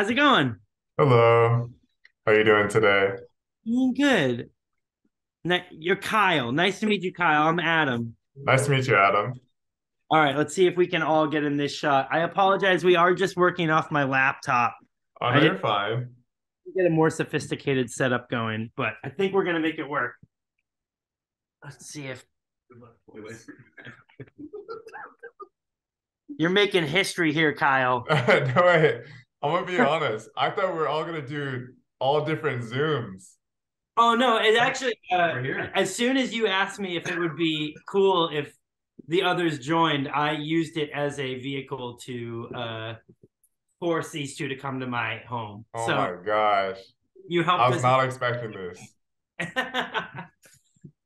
How's it going? Hello. How are you doing today? Doing good. Ni- You're Kyle. Nice to meet you, Kyle. I'm Adam. Nice to meet you, Adam. All right, let's see if we can all get in this shot. I apologize. We are just working off my laptop. Oh, I no, did- you're fine. Get a more sophisticated setup going, but I think we're gonna make it work. Let's see if you're making history here, Kyle. no way. I'm gonna be honest. I thought we were all gonna do all different Zooms. Oh no, it actually uh, as soon as you asked me if it would be cool if the others joined, I used it as a vehicle to uh force these two to come to my home. Oh so my gosh. you helped. I was us. not expecting this.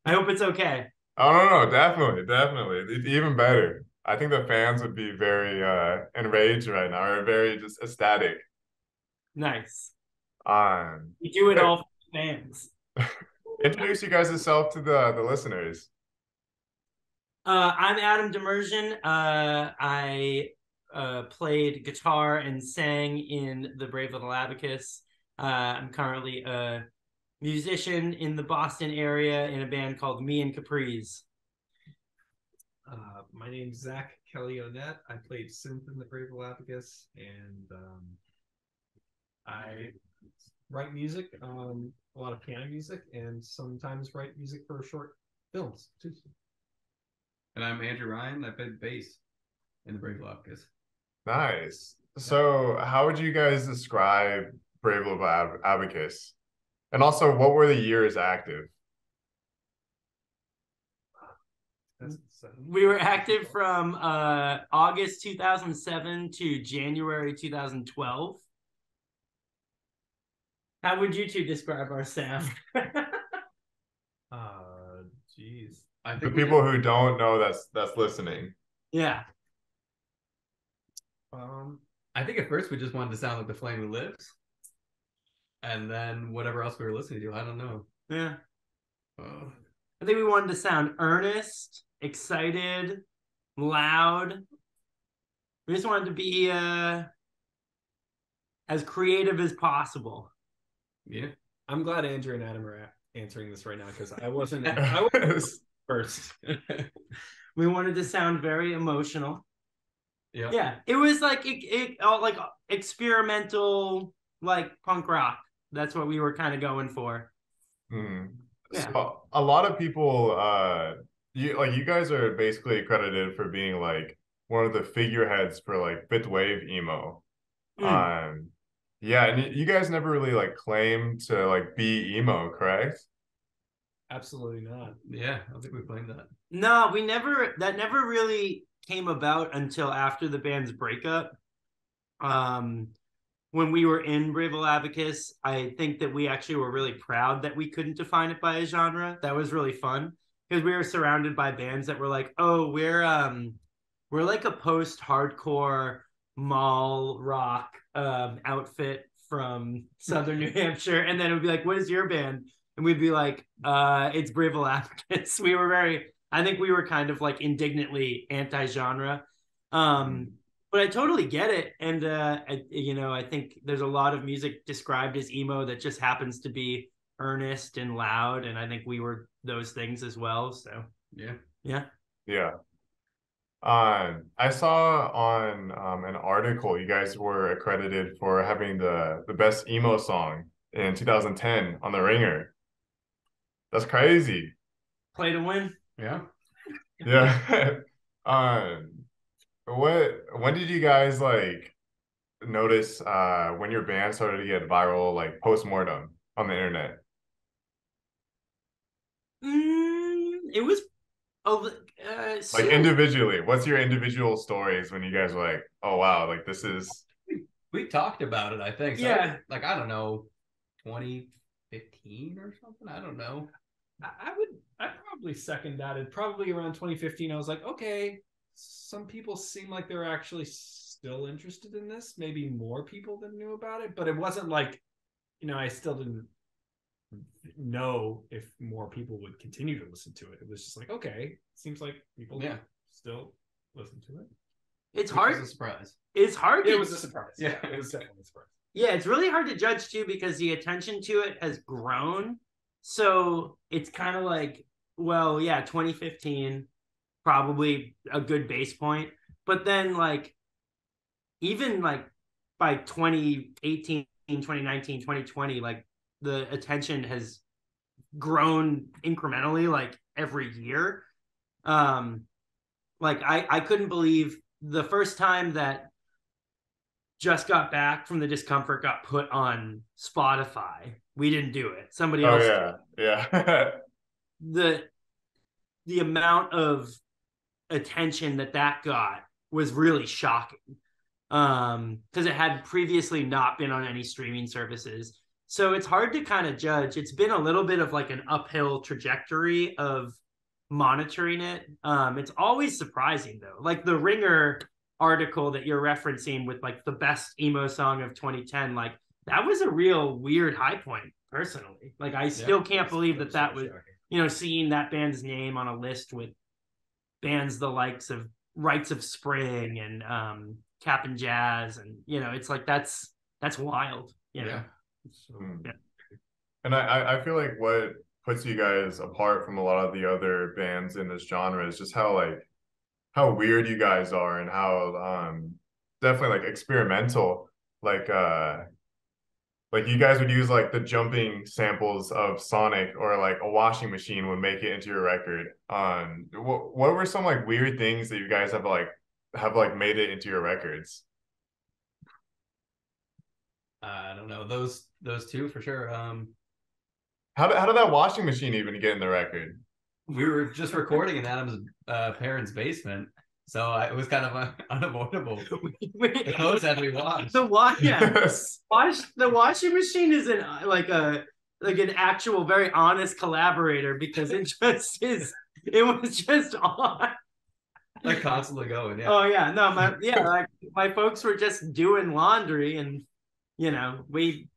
I hope it's okay. Oh no, no, definitely, definitely. It's even better. I think the fans would be very uh enraged right now, or very just ecstatic. Nice. Um You do it all for fans. introduce you guys yourself to the the listeners. Uh, I'm Adam Demersion. Uh, I uh, played guitar and sang in the Brave Little Abacus. Uh, I'm currently a musician in the Boston area in a band called Me and Capri's. Uh, my name's Zach Kelly Onette. I played synth in the Brave Abacus, and um, I write music, um, a lot of piano music, and sometimes write music for short films too. And I'm Andrew Ryan. I played bass in the Brave Lopkis. Nice. So, how would you guys describe Brave Little Ab- Abacus? And also, what were the years active? That's, so, We were active from uh, August 2007 to January 2012. How would you two describe our sound? uh, jeez. I The think we people who don't know that's that's listening. yeah. Um, I think at first we just wanted to sound like the Flaming Lips, and then whatever else we were listening to, I don't know. Yeah. Uh, I think we wanted to sound earnest, excited, loud. We just wanted to be uh, as creative as possible. yeah, I'm glad Andrew and Adam are answering this right now because I wasn't. I was first. We wanted to sound very emotional. yeah, Yeah, it was like it, it all like experimental, like punk rock. That's what we were kind of going for. Hmm. Yeah. So, a lot of people, uh, you like you guys are basically accredited for being like one of the figureheads for like fifth wave emo. Mm. Um, yeah, and you guys never really like claimed to like be emo, correct? Absolutely not. yeah. I think we claimed that. No, we never that never really came about until after the band's breakup. Um when we were in Brave Abacus, I think that we actually were really proud that we couldn't define it by a genre. That was really fun because we were surrounded by bands that were like, "Oh, we're um we're like a post-hardcore mall rock um outfit from southern New Hampshire." And then it would be like, "What is your band?" And we'd be like, uh, it's Brave Abacus. We were very I think we were kind of like indignantly anti-genre. Um, but I totally get it. And uh, I, you know, I think there's a lot of music described as emo that just happens to be earnest and loud. And I think we were those things as well. So Yeah, yeah. Yeah. Um, I saw on um, an article you guys were accredited for having the the best emo song in 2010 on The Ringer. That's crazy. Play to win. yeah. Yeah. Um, what when did you guys like notice uh when your band started to get viral like post-mortem on the internet? Mm, it was a li- uh, Like individually, what's your individual stories when you guys were like, oh wow, like this is We talked about it. I think. So Yeah. like I don't know, 2015 or something. I don't know. I, I would. I probably second that. It probably around 2015. I was like, okay, some people seem like they're actually still interested in this. Maybe more people than knew about it, but it wasn't like, you know, I still didn't know if more people would continue to listen to it. It was just like, okay, seems like people Yeah. still listen to it. it's Which was hard. a surprise. It's hard. It was a surprise. Yeah. it was definitely a surprise. Yeah, it's really hard to judge too because the attention to it has grown. So it's kind of like, well, yeah, 2015, probably a good base point. But then, like, even like by 2018, 2019, 2020, like the attention has grown incrementally, like every year. Um, like I, I couldn't believe the first time that just got back from the discomfort got put on Spotify. We didn't do it. Somebody Oh else. yeah, yeah. The the amount of attention that that got was really shocking. Um, because it had previously not been on any streaming services. So it's hard to kind of judge. It's been a little bit of like an uphill trajectory of monitoring it. Um, it's always surprising though. Like the Ringer article that you're referencing with like the best emo song of 2010, like that was a real weird high point personally. Like I still can't believe that that was, you know, seeing that band's name on a list with bands the likes of Rites of Spring and um Cap'n Jazz and you know, it's like that's that's wild, you know. Yeah. Mm. Yeah. And I, I- I feel like what puts you guys apart from a lot of the other bands in this genre is just how like how weird you guys are and how um definitely like experimental like uh like you guys would use like the jumping samples of Sonic or like a washing machine would make it into your record. Um what what were some like weird things that you guys have like have like made it into your records? I don't know those those two for sure. Um, How did, how did that washing machine even get in the record? we were just recording in Adam's uh, parents' basement, so I, it was kind of uh, unavoidable. The clothes had to be washed. the wash, yeah, wash the washing machine is an like a like an actual very honest collaborator because it just is. It was just on. like constantly going. Yeah. Oh yeah, no, my yeah, like my folks were just doing laundry, and you know we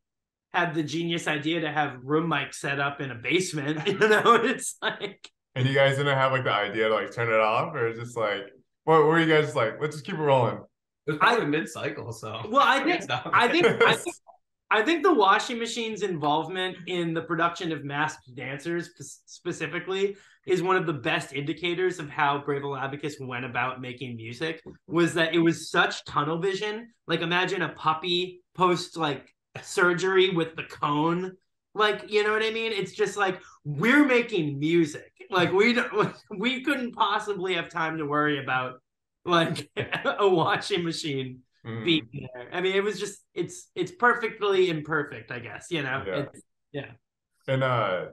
had the genius idea to have room mics set up in a basement. You know, it's like And you guys didn't have like the idea to like turn it off, or just like, what were you guys like? Let's just keep it rolling. It was probably mid cycle, so. well, I think I think I think I think the washing machine's involvement in the production of Masked Dancers specifically is one of the best indicators of how Brave Abacus went about making music. Was that it was such tunnel vision? Like imagine a puppy post like surgery with the cone. Like you know what I mean? It's just like we're making music. Like we don't, we couldn't possibly have time to worry about like a washing machine Mm. being there. I mean, it was just it's it's perfectly imperfect, I guess. You know, Yeah. It's- And uh,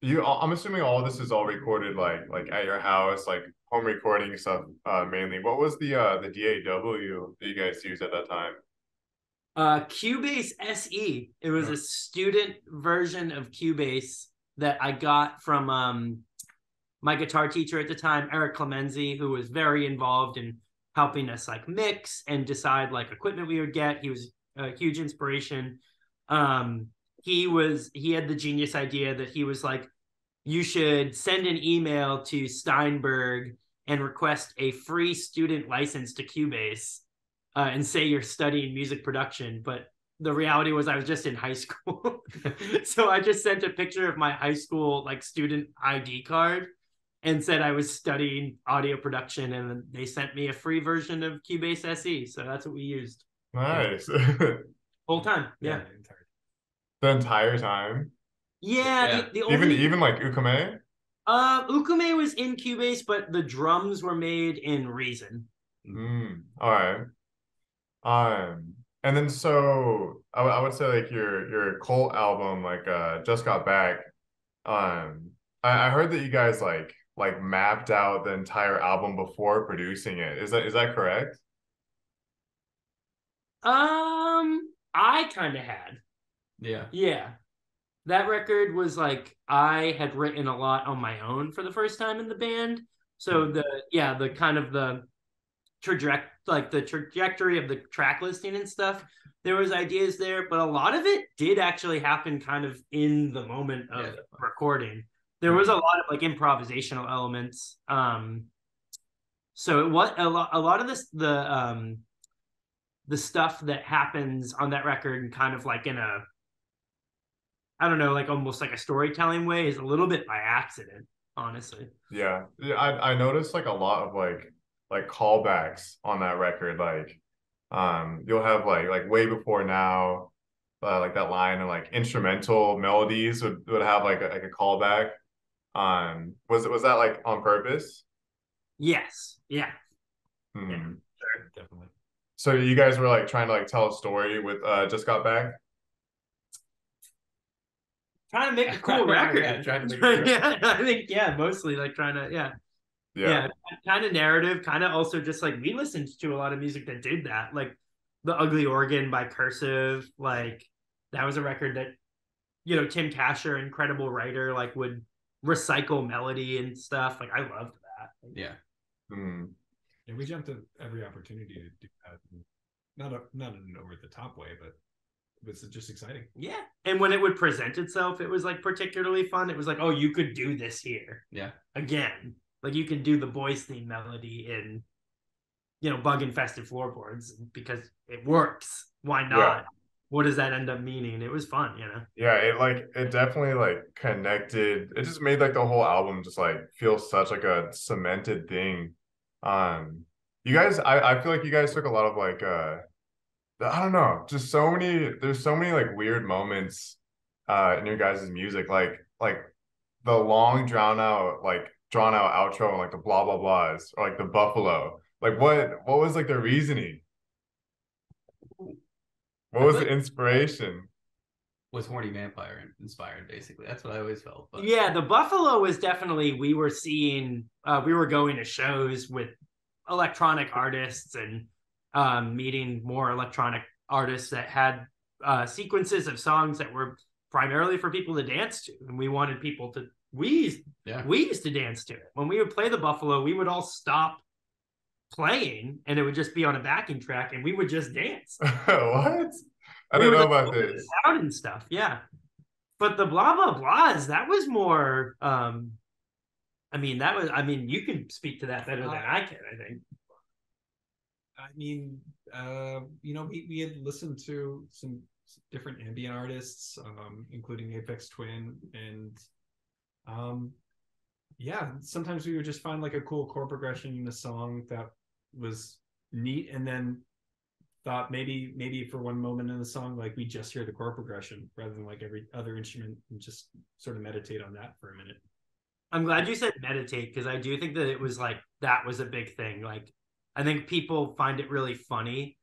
you, I'm assuming all this is all recorded like like at your house, like home recording stuff, uh, mainly. What was the uh the DAW that you guys used at that time? Uh, Cubase SE. It was a student version of Cubase that I got from um my guitar teacher at the time, Eric Clemenzi, who was very involved in helping us like mix and decide like equipment we would get. He was a huge inspiration. Um, he was he had the genius idea that he was like, you should send an email to Steinberg and request a free student license to Cubase uh, and say you're studying music production. But the reality was I was just in high school. so I just sent a picture of my high school like student ID card and said I was studying audio production and they sent me a free version of Cubase SE. So that's what we used Nice. whole time. Yeah. the entire time, Yeah. Yeah. The, the only, even even like Ukume. uh Ukume was in Cubase, but the drums were made in Reason. Mm, all right. Um, and then so I, would- would say like your your cult album, like uh, just got back. Um, I, I heard that you guys like like mapped out the entire album before producing it. Is that is that correct? Um, I kind of had. Yeah. Yeah. That record was like I had written a lot on my own for the first time in the band. So the yeah, the kind of the traject like the trajectory of the track listing and stuff, there was ideas there, but a lot of it did actually happen kind of in the moment of Yeah. recording. There was a lot of like improvisational elements. Um so it was a lot a lot of this the um the stuff that happens on that record and kind of like in a I don't know, like almost like a storytelling way is a little bit by accident, honestly. Yeah. Yeah, I I noticed like a lot of like like callbacks on that record. Like um you'll have like like way before now, uh, like that line and like instrumental melodies would, would have like a like a callback. Um was it was that like on purpose? Yes. Yeah. Hmm. Yeah. Definitely. So you guys were like trying to like tell a story with uh just got back? Trying to make a cool Yeah, record. yeah, trying to make a cool yeah, I think yeah, mostly like trying to yeah. Yeah. yeah, kind of narrative, kind of also just like we listened to a lot of music that did that, like the Ugly Organ by Cursive, like that was a record that you know Tim Kasher, incredible writer, like would recycle melody and stuff. Like I loved that. Yeah. Hmm. Yeah, we jumped at every opportunity to do that. Not a not an over the top way, but it's just exciting. Yeah, and when it would present itself, it was like particularly fun. It was like, oh, you could do this here Yeah. again. Like you can do the boys theme melody in, you know, bug infested floorboards because it works. Why not? Yeah. What does that end up meaning? It was fun, you know. Yeah, it like it definitely like connected. It just made like the whole album just like feel such like a cemented thing. Um, you guys, I I feel like you guys took a lot of like uh, I don't know, just so many. There's so many like weird moments, uh, in your guys' music, like like the long drawn out like drawn out outro and like the blah blah blahs or like the buffalo. Like what what was like the reasoning? What was the inspiration? Was horny vampire inspired? Basically, that's what I always felt. But Yeah, the Buffalo was definitely we were seeing uh we were going to shows with electronic artists and um meeting more electronic artists that had uh sequences of songs that were primarily for people to dance to and we wanted people to we used, Yeah. we used to dance to it. When we would play the Buffalo, we would all stop playing and it would just be on a backing track and we would just dance. what? I We don't know about this. out and stuff. Yeah. But the blah blah blahs, that was more um I mean that was I mean you can speak to that better than I can, I think. I mean, uh, you know, we, we had listened to some different ambient artists, um, including Aphex Twin, and um, yeah, sometimes we would just find like a cool chord progression in a song that was neat, and then thought maybe maybe for one moment in the song, like we just hear the chord progression rather than like every other instrument, and just sort of meditate on that for a minute. I'm glad you said meditate because I do think that it was like that was a big thing. Like I think people find it really funny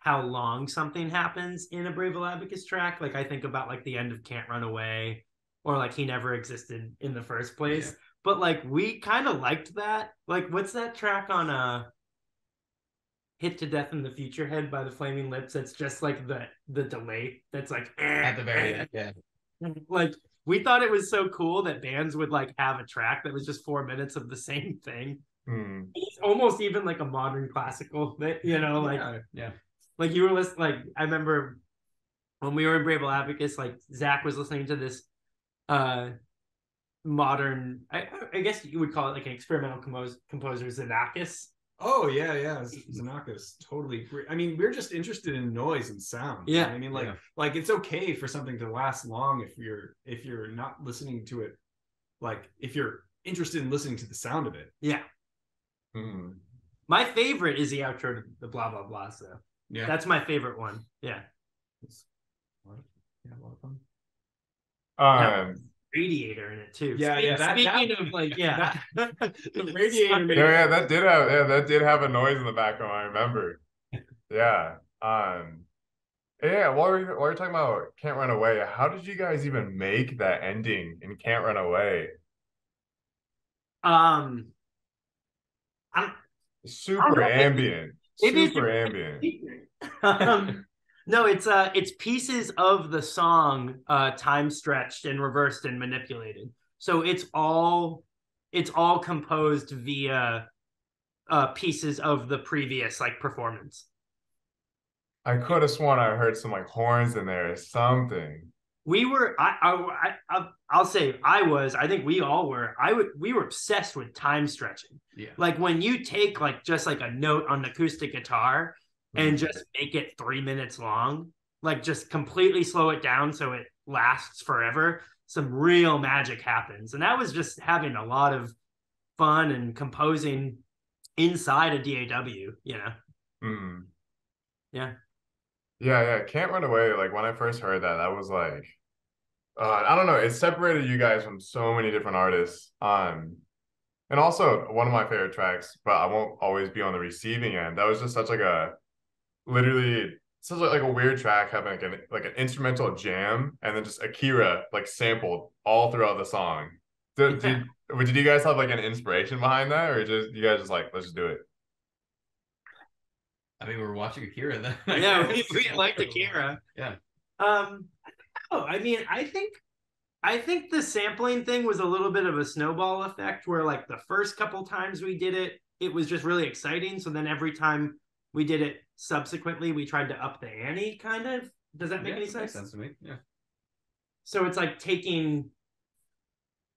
how long something happens in a Brave Abacus track. Like I think about like the end of Can't Run Away or like he never existed in the first place. Yeah. But like we kind of liked that. Like what's that track on uh Hit to Death in the Future Head by the Flaming Lips? That's just like the the delay that's like at the very end, yeah. like we thought it was so cool that bands would like have a track that was just four minutes of the same thing. Hmm. It's almost even like a modern classical that you know, like yeah, yeah. like you were listening like I remember when we were in Brave Abacus, like Zach was listening to this uh modern I, I guess you would call it like an experimental compos- composer Xenakis. Oh yeah, yeah, Z- Xenakis, totally. I mean, we're just interested in noise and sound. Yeah. I mean, like, Yeah. like it's okay for something to last long if you're if you're not listening to it, like if you're interested in listening to the sound of it. Yeah. Hmm. My favorite is the outro to the blah blah blah. So Yeah. that's my favorite one. Yeah. It's a lot of- yeah, a lot of fun. Um, Radiator in it too. Yeah, Speak- yeah, that- Speaking that- of like, yeah, The radiator yeah, yeah, that did have yeah, that did have a noise in the background. I remember. Yeah. Um. Yeah. While we're while we're talking about "Can't Run Away," how did you guys even make that ending in "Can't Run Away"? Um, I'm Super know. ambient. Maybe Super it's- ambient. um, no, it's uh, it's pieces of the song, uh, time stretched and reversed and manipulated. So it's all, it's all composed via, uh, pieces of the previous like performance. I could have sworn I heard some like horns in there or something. We were, I, I, I, I'll say, I was. I think we all were. I would, we were obsessed with time stretching. Yeah. Like when you take like just like a note on an acoustic guitar, and just make it three minutes long. Like just completely slow it down so it lasts forever. Some real magic happens. And that was just having a lot of fun and composing inside a DAW, you know. Mm. Yeah. Yeah, yeah. Can't run away. Like when I first heard that, that was like uh, I don't know, it separated you guys from so many different artists. Um and also one of my favorite tracks, but I won't always be on the receiving end. That was just such like a literally sounds like like a weird track having like an like an instrumental jam and then just Akira like sampled all throughout the song. Did, did, did you guys have like an inspiration behind that or just you guys just like let's just do it? I mean, we were watching Akira then. yeah, we, we liked Akira. Yeah. Um, oh, I mean, I think, I think the sampling thing was a little bit of a snowball effect, where like the first couple times we did it, it was just really exciting. So then every time we did it subsequently, we tried to up the ante. Kind of. Does that make Yeah, any makes sense? sense to me. Yeah. So it's like taking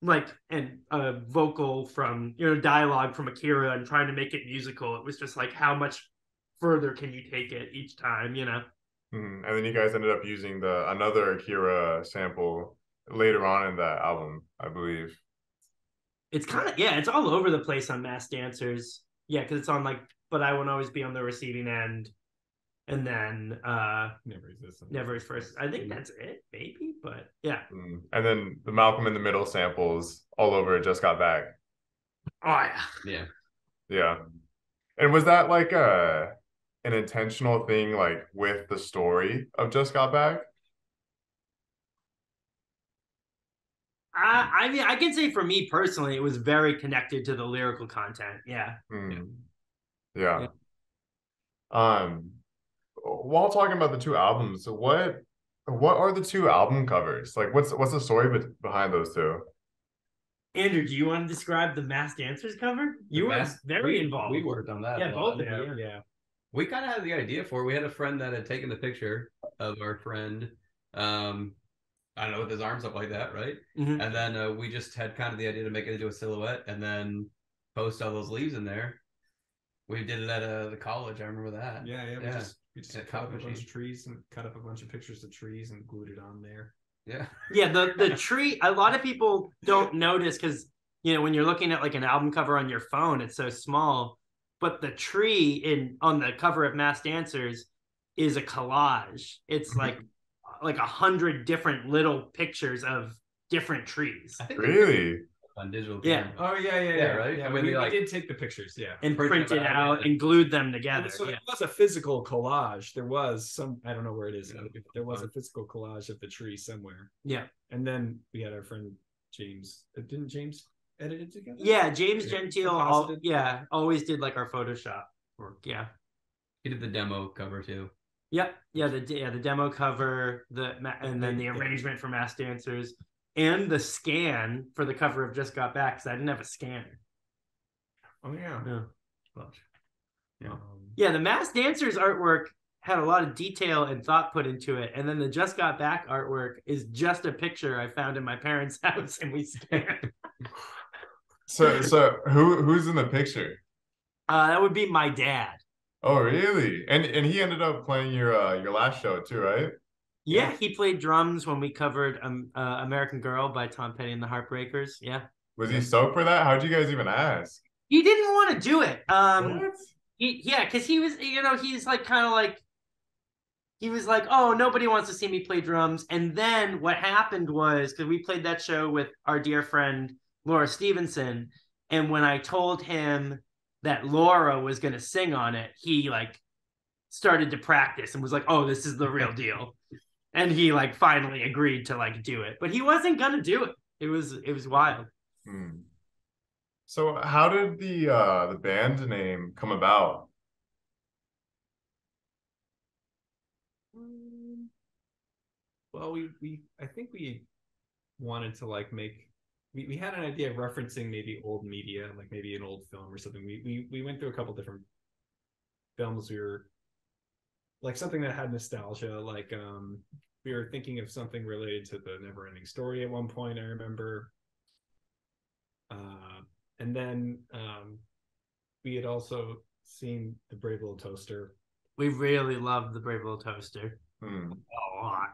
like an a vocal from you know dialogue from Akira and trying to make it musical. It was just like how much further can you take it each time, you know? Mhm. And then you guys ended up using the another Akira sample later on in that album, I believe. It's kind of yeah, it's all over the place on Masked Dancers. Yeah, because it's on like, but I won't always be on the receiving end, and then uh Never exists. never first. I think that's it, maybe, but yeah. Mm. And then the Malcolm in the Middle samples all over Just Got Back. Oh yeah. Yeah. Yeah. And was that like a an intentional thing like with the story of Just Got Back? I I mean I can say for me personally, it was very connected to the lyrical content. Yeah. Mm. Yeah. Um while talking about the two albums, what what are the two album covers? Like what's what's the story be- behind those two? Andrew, do you want to describe the Masked Dancers cover? You The were Mass- very we- involved. We worked on that. Yeah, both of you. Yeah. We kind of had the idea for. it. We had a friend that had taken the picture of our friend. Um, I don't know, with his arms up like that, right? Mhm. And then uh, we just had kind of the idea to make it into a silhouette and then post all those leaves in there. We did it at uh, the college. I remember that. Yeah, yeah. We Yeah. just we just cut up a bunch of trees and cut up a bunch of pictures of trees and glued it on there. Yeah. Yeah, the the tree. A lot of people don't notice because you know when you're looking at like an album cover on your phone, it's so small. But the tree in on the cover of Masked Dancers is a collage. It's Mhm. like like a hundred different little pictures of different trees Really? On digital. Yeah. camera. Oh yeah, yeah, Yeah, yeah. right? Yeah, I mean, we, they, we did take the pictures. Yeah. and Print them printed out, out yeah. and glued them together. so Yeah. it was a physical collage. There was some I don't know where it is. Yeah, but there was a physical collage of the tree somewhere. yeah, And then we had our friend James. Uh, didn't James edit it together? yeah. James Yeah. Gentile, all, yeah, always did like our Photoshop work. Yeah. He did the demo cover too. Yep. Yeah. The yeah the demo cover, the and then the arrangement for Masked Dancers, and the scan for the cover of Just Got Back because I didn't have a scanner. Oh yeah. Yeah. Yeah. Um, Yeah. The Masked Dancers artwork had a lot of detail and thought put into it, and then the Just Got Back artwork is just a picture I found in my parents' house and we scanned. So so who who's in the picture? Uh, that would be my dad. Oh really? And and he ended up playing your uh your last show too, right? Yeah, he played drums when we covered um, uh, American Girl by Tom Petty and the Heartbreakers. Yeah. Was he stoked for that? How'd you guys even ask? He didn't want to do it. Um, What? he, yeah, because he was, you know, he's like kind of like, he was like, oh, nobody wants to see me play drums. And then what happened was because we played that show with our dear friend Laura Stevenson, and when I told him that Laura was going to sing on it, he like started to practice and was like, oh, this is the real deal. And he like finally agreed to like do it, but he wasn't gonna do it. It was it was wild. Hmm. So how did the uh the band name come about? Um, Well, we we I think we wanted to like make we, we had an idea of referencing maybe old media, like maybe an old film or something. We we we went through a couple different films. We were like something that had nostalgia, like um we were thinking of something related to the never ending story at one point, I remember. Uh and then um we had also seen the Brave Little Toaster We really loved the Brave Little Toaster Hmm. a lot.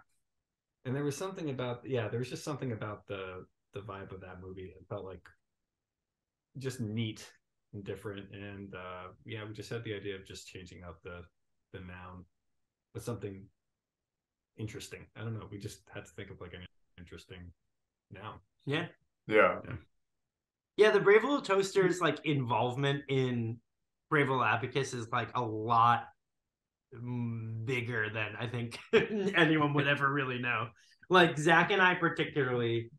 And there was something about yeah, there was just something about the the vibe of that movie that felt like just neat and different. And uh yeah, we just had the idea of just changing up the the noun with something interesting. I don't know. We just had to think of like an interesting now. Yeah. Yeah. Yeah, the Brave Little Toaster's like involvement in Brave Little Abacus is like a lot bigger than I think anyone would ever really know. Like Zach and I particularly,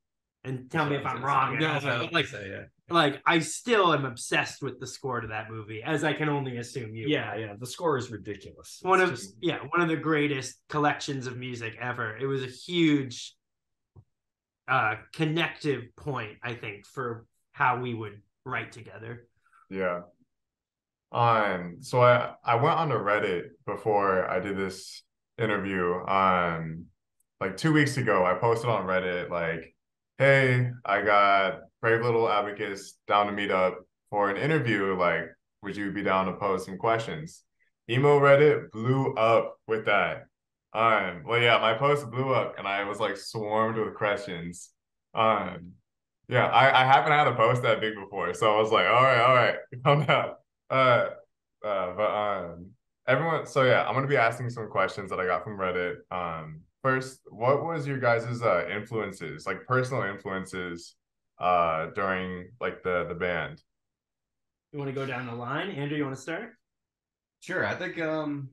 and tell me if I'm wrong. Yeah, Ashley, I like, like say yeah. Like I still am obsessed with the score to that movie, as I can only assume you. Yeah, yeah. The score is ridiculous. one It's of just- yeah one of the greatest collections of music ever it was a huge uh connective point i think for how we would write together Yeah. Um, so I I went on to Reddit before I did this interview. Um, like two weeks ago, I posted on Reddit like, "Hey, I got Brave Little Abacus down to meet up for an interview. Like, would you be down to pose some questions?" Emo Reddit blew up with that. Um, well, yeah, my post blew up, and I was like swarmed with questions. Um, yeah, I, I haven't had a post that big before, so I was like, all right, all right, calm down. Uh, uh, but um, everyone, so yeah, I'm gonna be asking some questions that I got from Reddit. Um, first, what was your guys's uh influences, like personal influences, uh, during like the the band? you want to go down the line andrew you want to start Sure, I think um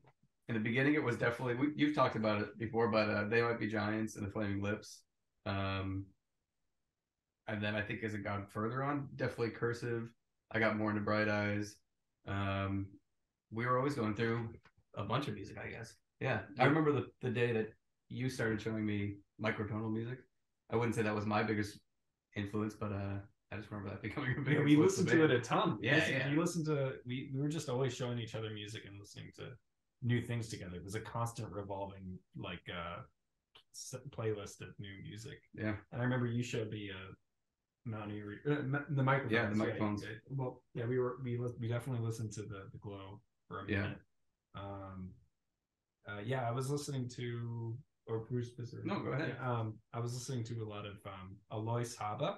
in the beginning it was definitely we, you've talked about it before, but uh, they might be giants and the Flaming Lips. Um, and then I think as it got further on, definitely cursive. I got more into Bright Eyes. Um, we were always going through a bunch of music, I guess. Yeah, I remember the the day that you started showing me microtonal music. I wouldn't say that was my biggest influence, but uh, I just remember that becoming a big. Yeah, we listened to it a ton. Yeah, Listen- yeah. We listened to we, we were just always showing each other music and listening to new things together. It was a constant revolving like uh playlist of new music. Yeah. And I remember you showed me uh Mount Eerie uh, the microphones. Yeah, the microphones. did. well, yeah, we were we we definitely listened to the the glow for a minute. Yeah. minute. Um, uh, yeah, I was listening to or Bruce Bizarre. No, go ahead. Yeah, um, I was listening to a lot of um Alois Haba,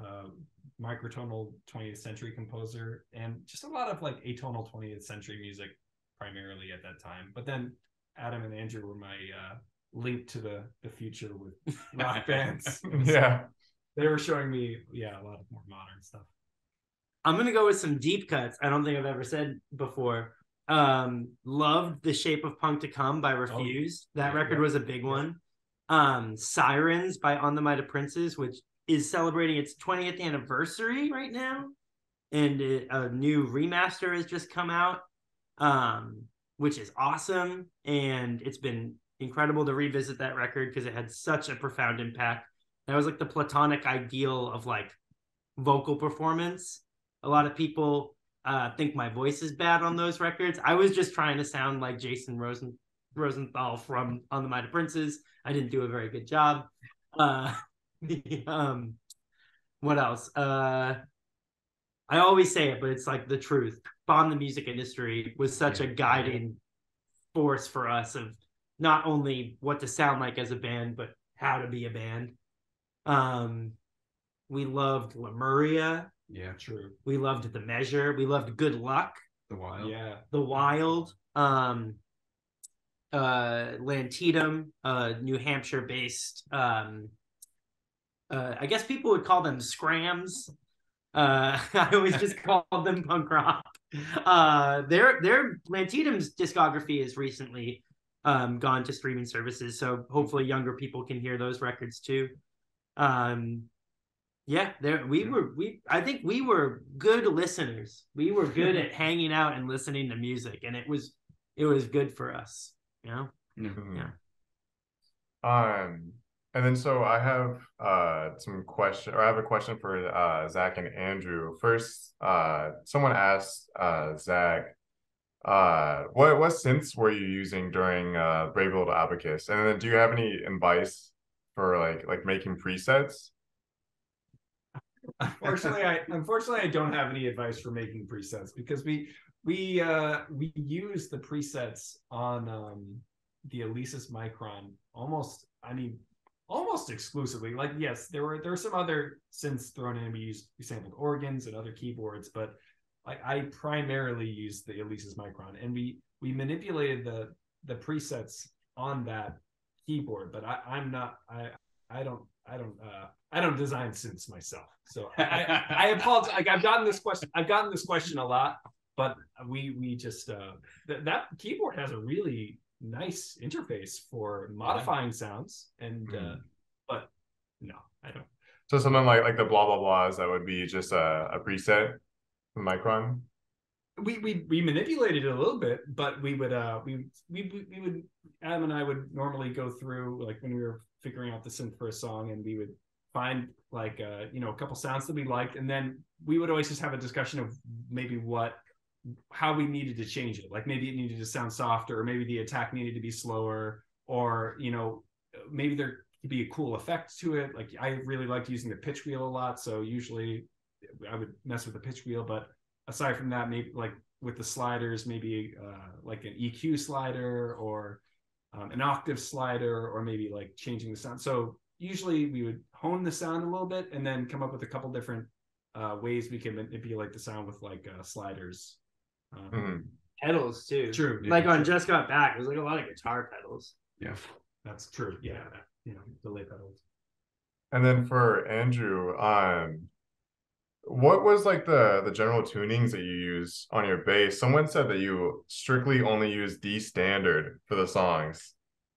uh, microtonal 20th century composer, and just a lot of like atonal 20th century music, primarily at that time. But then Adam and Andrew were my uh, link to the the future with rock bands. Yeah, They were showing me, yeah, a lot of more modern stuff. i'm gonna go with some deep cuts i don't think i've ever said before um loved the shape of punk to come by refused. That Yeah, record yeah. was a big one. Um sirens by on the might of princes which is celebrating its 20th anniversary right now. And it, a new remaster has just come out um which is awesome. And it's been incredible to revisit that record because it had such a profound impact. That was like the platonic ideal of like vocal performance. A lot of people uh think my voice is bad on those records. I was just trying to sound like jason rosen rosenthal from on the might of princes. I didn't do a very good job. Uh um what else? Uh i always say it but it's like the truth. Bomb the music industry was such a guiding force for us of not only what to sound like as a band but how to be a band. Um we loved lemuria Yeah, True. we loved the measure we loved good luck the wild. Yeah. the wild um uh lantedum uh new hampshire based um uh i guess people would call them scrams uh i always just called them punk rock uh their their lantedum's discography has recently um gone to streaming services so hopefully younger people can hear those records too um yeah, there we were we I think we were good listeners. We were good at hanging out and listening to music and it was it was good for us, you know? Mhm. Yeah. Um, and then so I have uh some question, or I have a question for uh Zach and Andrew. First, uh, someone asked uh Zach, uh, what what synths were you using during uh Brave Little Abacus? And then do you have any advice for like like making presets? Unfortunately, I unfortunately I don't have any advice for making presets because we we uh we use the presets on um the Alesis Micron almost I mean almost exclusively. Like yes, there were there were some other synths thrown in. We used we sampled organs and other keyboards, but like I primarily used the Alesis Micron and we we manipulated the the presets on that keyboard, but I, I'm not I I don't I don't uh I don't design synths myself. So I, I, I apologize. Like I've gotten this question I've gotten this question a lot, but we we just uh th- that keyboard has a really nice interface for modifying sounds and uh Mhm. but no, I don't. So something like like the blah blah blahs that would be just a, a preset from Micron. We we we manipulated it a little bit, but we would uh we we we- would Adam and I would normally go through like when we were figuring out the synth for a song, and we would find like uh you know a couple sounds that we liked, and then we would always just have a discussion of maybe what how we needed to change it. Like maybe it needed to sound softer, or maybe the attack needed to be slower, or you know maybe there could be a cool effect to it. Like I really liked using the pitch wheel a lot, so usually I would mess with the pitch wheel, but aside from that, maybe like with the sliders, maybe uh, like an EQ slider or um, an octave slider, or maybe like changing the sound. So usually we would hone the sound a little bit and then come up with a couple different uh, ways we can manipulate the sound with like uh, sliders. Um, Mhm. Pedals too. True. Like yeah, on true. Just Got Back, there's like a lot of guitar pedals. Yeah. That's true. Yeah. You know, delay pedals. And then for Andrew, um, what was like the the general tunings that you use on your bass? Someone said that you strictly only use D standard for the songs.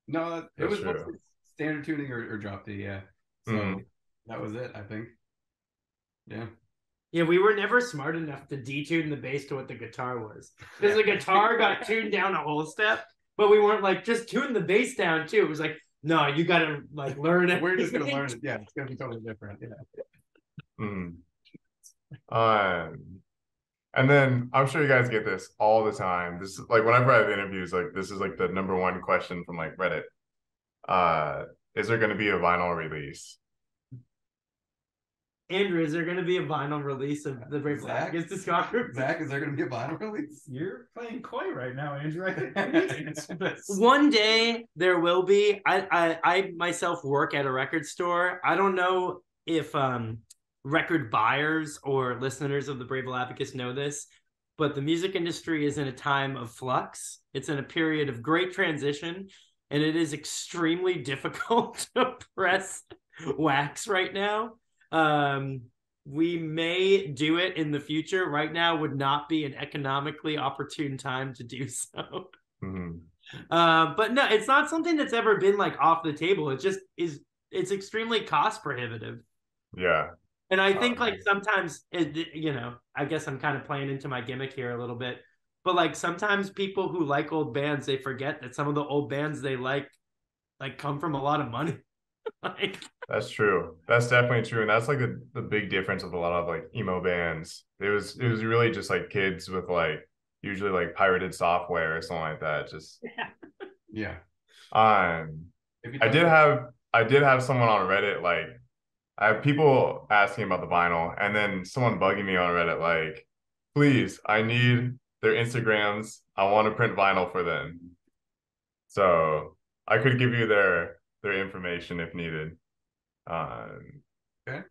No, it That's was true. standard tuning or, or drop D. Yeah. So Mhm. that was it. I think. Yeah. Yeah, we were never smart enough to detune the bass to what the guitar was. Because the guitar got tuned down a whole step, but we weren't like just tune the bass down too. It was like, no, you gotta like learn it. We're just gonna learn it. Yeah, it's gonna be totally different. Yeah. Mhm. Um, and then I'm sure you guys get this all the time. This is like whenever I have interviews, like this is like the number one question from like Reddit. Uh, is there going to be a vinyl release? Andrew, is there gonna be a vinyl release of the Brave Zach? Black discography? Zach, is there gonna be a vinyl release? You're playing coy right now, Andrew. I think we answer this. One day there will be. I, I I myself work at a record store. I don't know if um record buyers or listeners of the Brave Abacus know this, but the music industry is in a time of flux. It's in a period of great transition, and it is extremely difficult to press wax right now. Um we may do it in the future. Right now would not be an economically opportune time to do so. Mhm. Uh, but no, it's not something that's ever been like off the table. It just is. It's extremely cost prohibitive, Yeah. And I think Um, like sometimes, it, you know, I guess I'm kind of playing into my gimmick here a little bit. But like sometimes people who like old bands, they forget that some of the old bands they like, like come from a lot of money. like, That's true. That's definitely true. And that's like the, the big difference with a lot of like emo bands. It was it was really just like kids with like usually like pirated software or something like that. Just Yeah. yeah. um I did have I did have someone on Reddit like I have people asking about the vinyl and then someone bugging me on Reddit like, please, I need their Instagrams. I want to print vinyl for them. So I could give you their their information if needed. Um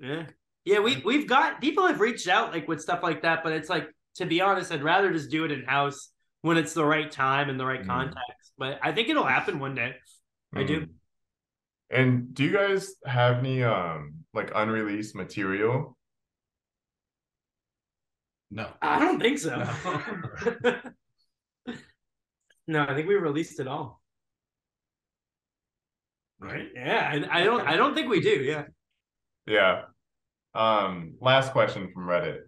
yeah, yeah. We we've got people have reached out like with stuff like that, but it's like to be honest, I'd rather just do it in house when it's the right time and the right Mhm. context. But I think it'll happen one day. I do. And do you guys have any um like unreleased material? No. I don't think so. No. no, I think we released it all. Right? Yeah, I, I don't. I don't think we do. Yeah. Yeah. Um last question from Reddit.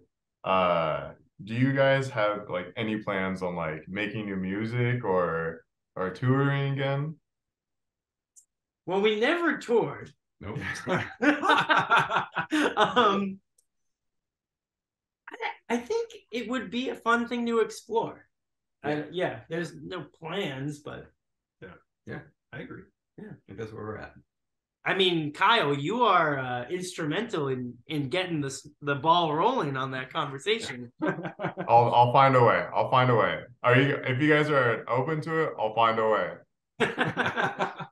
Uh do you guys have like any plans on like making new music or or touring again? Well, we never toured. Nope. um, I, I think it would be a fun thing to explore. I, yeah, there's no plans, but yeah, yeah, I agree. Yeah, I that's where we're at. I mean, Kyle, you are uh, instrumental in in getting this the ball rolling on that conversation. I'll I'll find a way. I'll find a way. Are you if you guys are open to it, I'll find a way.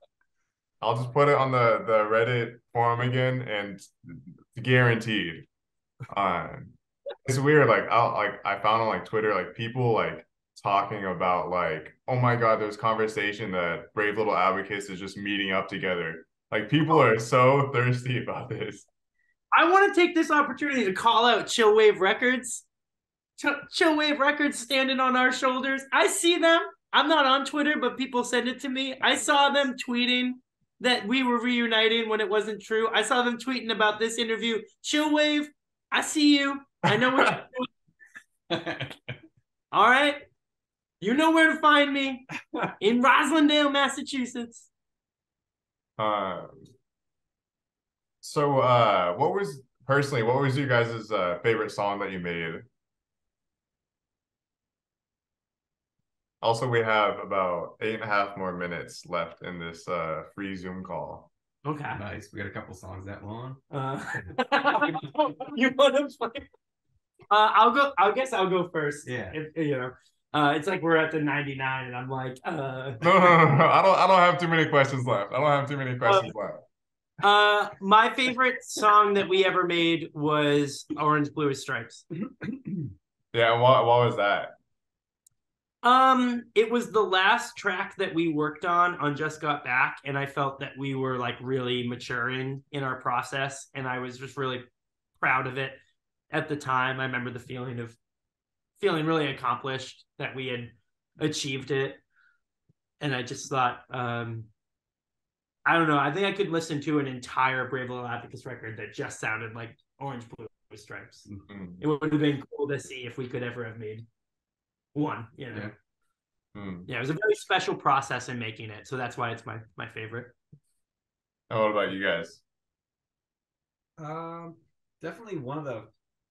I'll just put it on the the Reddit forum again and guaranteed. Um it's weird, like I'll like I found on like Twitter, like people like talking about like, oh my god, there's conversation that Brave Little Abacus is just meeting up together. Like people are so thirsty about this. I want to take this opportunity to call out Chill Wave Records. Ch- Chill Wave Records standing on our shoulders. I see them. I'm not on Twitter, but people send it to me. I saw them tweeting that we were reuniting when it wasn't true. I saw them tweeting about this interview. Chill Wave, I see you. I know what you're doing. All right. You know where to find me in Roslindale, Massachusetts. Um, so uh what was personally what was your guys' uh favorite song that you made? Also, we have about eight and a half more minutes left in this uh free Zoom call. Okay. nice. We got a couple songs that long. Uh, you want to play? Uh, I'll go. I guess I'll go first. Yeah. If, you know, uh, it's like we're at the 99, and I'm like, uh, No, no, no, no. I don't I don't have too many questions left. I don't have too many questions left. uh, my favorite song that we ever made was Orange Blue with Stripes. Yeah, and what what was that? Um, it was the last track that we worked on on Just Got Back, and I felt that we were like really maturing in our process, and I was just really proud of it at the time. I remember the feeling of feeling really accomplished that we had achieved it, and I just thought, um, I don't know. I think I could listen to an entire Brave Little Abacus record that just sounded like Orange Blue Stripes. Mm, It would have been cool to see if we could ever have made one. You know. Yeah. mm. Yeah, it was a very special process in making it, so that's why it's my my favorite. And what about you guys? Um, definitely one of the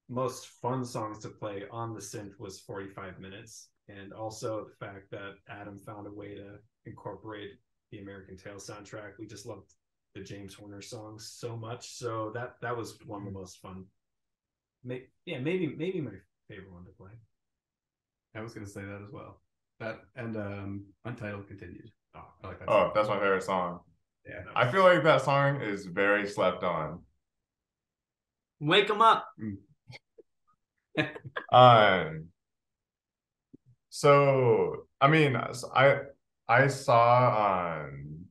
most fun songs to play on the synth was 45 minutes. And also the fact that Adam found a way to incorporate the American Tail soundtrack. We just loved the James Horner songs so much. So that that was one of the most fun. May, yeah, maybe maybe my favorite one to play. I was gonna say that as well. That and um Untitled continued. Oh, I like that. Oh, song. that's my favorite song. yeah. no. I feel like that song is very slept on. Wake them up. Um. So I mean, I I saw um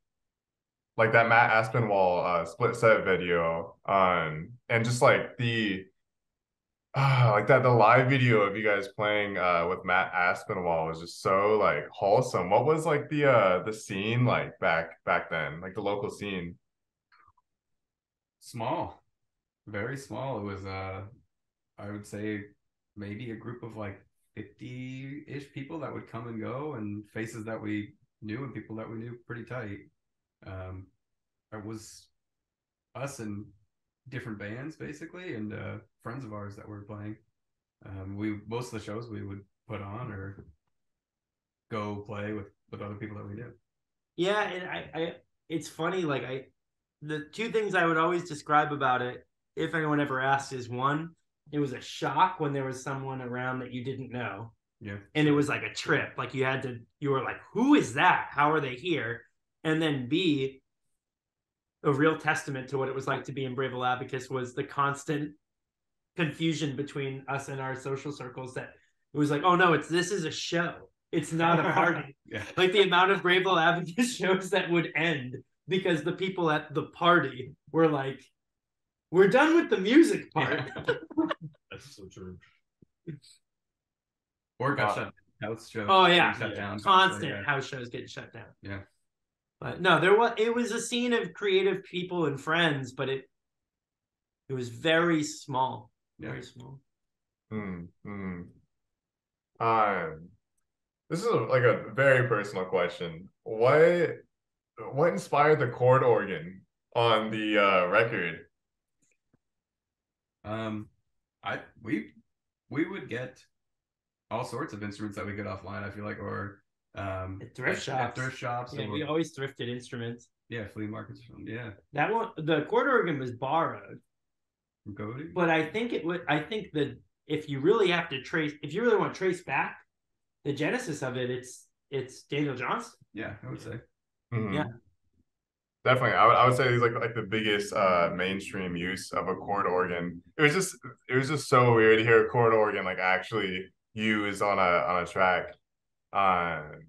like that Matt Aspinwall uh split set video um and just like the uh, like that the live video of you guys playing uh with Matt Aspinwall was just so like wholesome. What was like the uh the scene like back back then, like the local scene? small very small it was uh i would say maybe a group of like 50-ish people that would come and go and faces that we knew and people that we knew pretty tight um it was us and different bands basically and uh friends of ours that were playing um we most of the shows we would put on or go play with with other people that we knew Yeah, and I, I it's funny, like I the two things I would always describe about it, if anyone ever asked, is one, it was a shock when there was someone around that you didn't know. yeah And it was like a trip. Like you had to you were like, who is that? How are they here? And then B, a real testament to what it was like to be in Brave Little Abacus was the constant confusion between us and our social circles that it was like, oh no, it's this is a show. It's not a party. yeah like the amount of Brave Little Abacus shows that would end because the people at the party were like, we're done with the music part. That's so true. or got Wow. shut house shows Oh yeah, shut down constant So, yeah. house shows getting shut down. Yeah. But no, there was it was a scene of creative people and friends, but it it was very small, Yeah. very small. Hmm. hmm. Um, this is a, like a very personal question. What what inspired the chord organ on the uh, record? Um, I we we would get all sorts of instruments that we get offline. I feel like, or um, At thrift at- shops. at thrift shops, Yeah, or, we always thrifted instruments. yeah, flea markets. From, yeah, That one, the chord organ was borrowed, from Cody. but I think it would. I think that if you really have to trace, if you really want to trace back the genesis of it, it's it's Daniel Johnston. Yeah, I would say. Mhm. Yeah. Definitely. I would, I would say he's like like the biggest uh mainstream use of a chord organ. It was just it was just so weird to hear a chord organ like actually used on a on a track. Um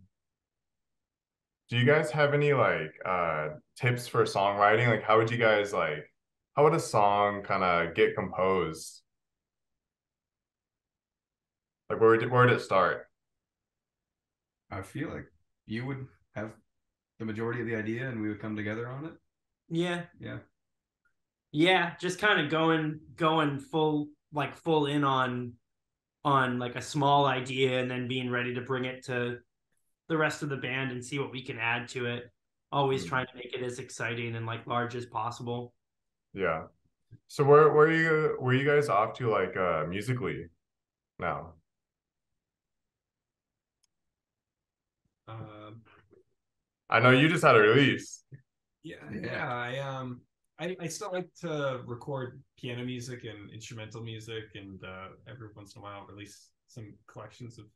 do you guys have any like uh tips for songwriting? Like how would you guys like how would a song kind of get composed? Like where did where did it start? I feel like you would have the majority of the idea, and we would come together on it. Yeah, Yeah. yeah, just kind of going going full like full in on on like a small idea and then being ready to bring it to the rest of the band and see what we can add to it. Always Hmm. trying to make it as exciting and like large as possible. Yeah. So where where you where you guys off to like uh musically now? Um, I know you just had a release. yeah, Yeah. yeah. I um, I, I still like to record piano music and instrumental music, and uh, every once in a while release some collections of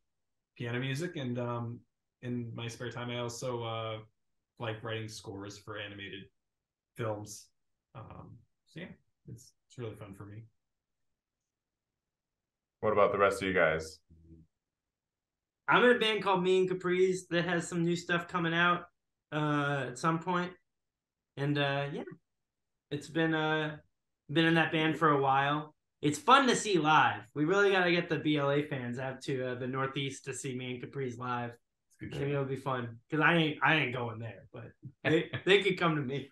piano music. And um, in my spare time, I also uh, like writing scores for animated films. Um, so yeah, it's it's really fun for me. What about the rest of you guys? I'm in a band called Me and Capri's that has some new stuff coming out uh at some. And uh yeah. It's been uh been in that band for a while. It's fun to see live. We really got to get the BLA fans out to uh, the Northeast to see me and Capri's live. It's good. I think it'll be fun because I ain't I ain't going there, but they they could come to me.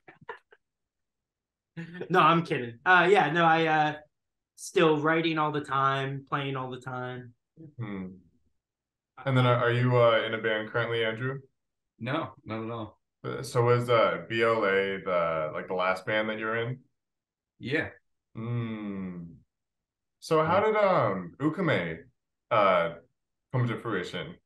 no, I'm kidding. Uh, yeah, no, I uh still writing all the time, playing all the time. Hmm. And then are, are you uh in a band currently, Andrew? No, not at all. Uh, So was uh BLA the like the last band that you're in? Yeah. Hmm. So how did um Okame uh come to fruition?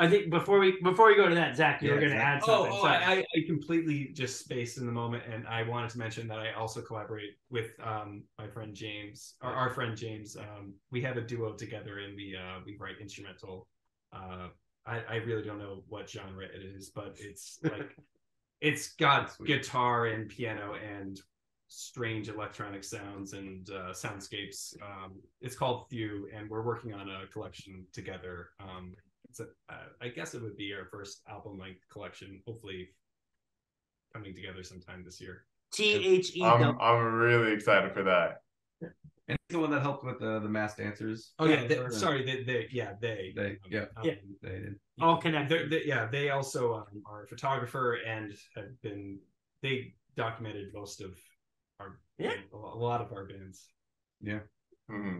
I think before we before we go to that, Zach, you Yeah, were going to add Oh, something. oh Sorry. I, I I completely just spaced in the moment, and I wanted to mention that I also collaborate with um, my friend James, or our friend James. Um, we have a duo together, and we uh, we write instrumental. Uh, I, I really don't know what genre it is, but it's like it's got Sweet. guitar and piano and strange electronic sounds and uh, soundscapes. Um, it's called Thew, and we're working on a collection together. Um, it's a, uh, I guess it would be our first album length collection. Hopefully, coming together sometime this year. T H E. I'm I'm really excited for that. And he's the one that helped with the the Masked Dancers. Oh yeah, Yeah, they, sorry, they, they yeah they They- yeah. um, Yeah. They did. All They're, connected. they yeah, they also um, are a photographer and have been they documented most of our Yeah. a lot of our bands. hmm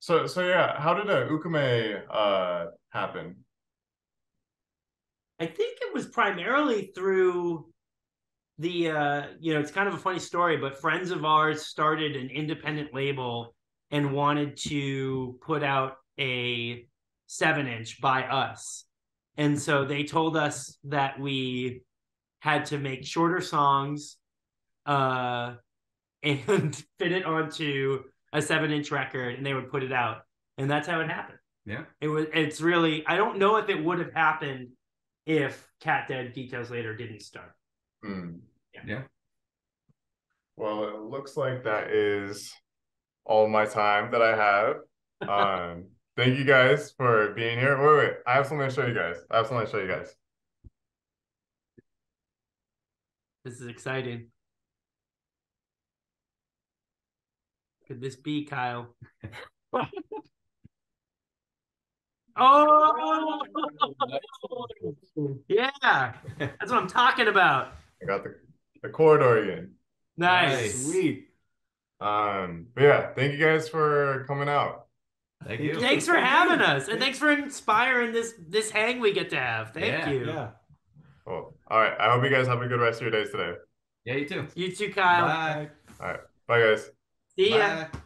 So so yeah, how did a Okame uh happen? I think it was primarily through the uh you know it's kind of a funny story but friends of ours started an independent label and wanted to put out a 7 inch by us. And so they told us that we had to make shorter songs uh and fit it onto a 7 inch record and they would put it out. And that's how it happened. Yeah. it was it's really i don't know if it would have happened if cat dead details later didn't start Hmm. Yeah. Yeah. Well, it looks like that is all my time that I have. Um, thank you guys for being here. Wait, wait, I have something to show you guys. I have something to show you guys. this is exciting could this be kyle oh yeah that's what i'm talking about I got the the chord organ. nice Sweet. Um, but yeah, thank you guys for coming out. Thank you. thanks for having us and thanks for inspiring this this hang we get to have thank Yeah, you Yeah. Cool. All right. I hope you guys have a good rest of your days today. Yeah, you too. you too kyle Bye. All right. Bye, guys. see ya Bye.